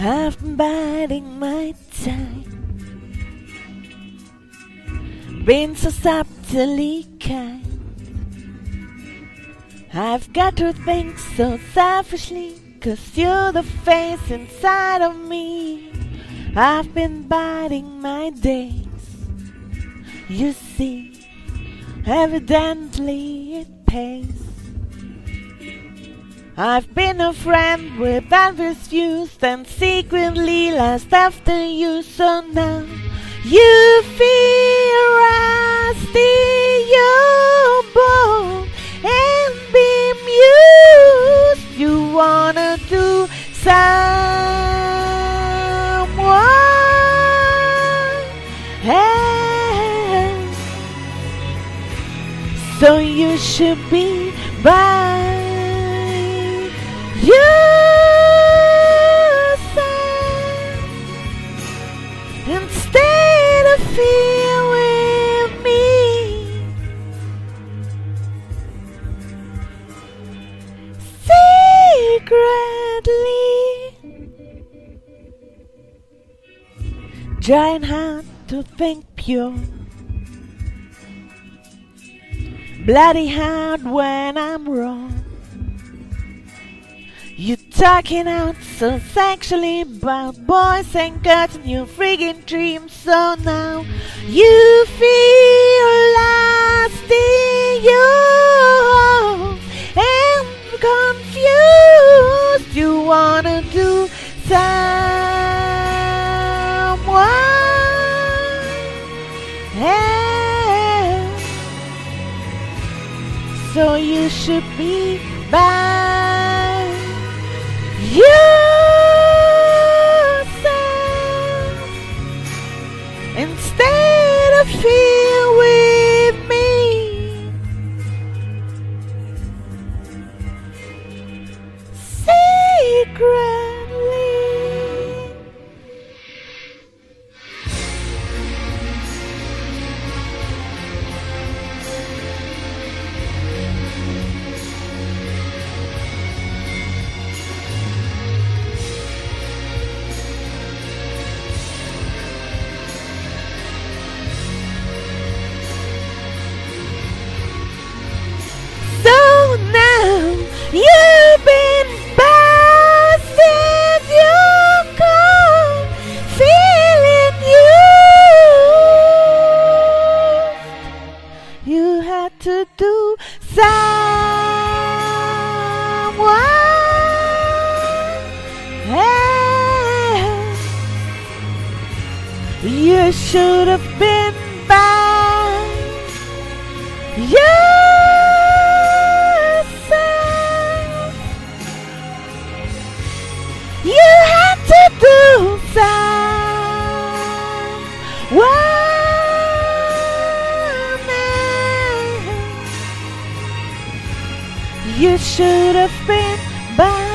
I've been biding my time. Been so subtly kind. I've got to think so selfishly, cause you're the face inside of me. I've been biding my days. You see, evidently it pays. I've been a friend with envious views, then secretly last after you, so now you feel rusty, you bold and bemused. You wanna do someone else, so you should be by trying hard to think pure. Bloody hard when I'm wrong. You talking out so sexually about boys and girls and your friggin' dreams. So now you feel So you should be by yourself instead of fear with me. Secretly. Someone else. You should have been You should have been by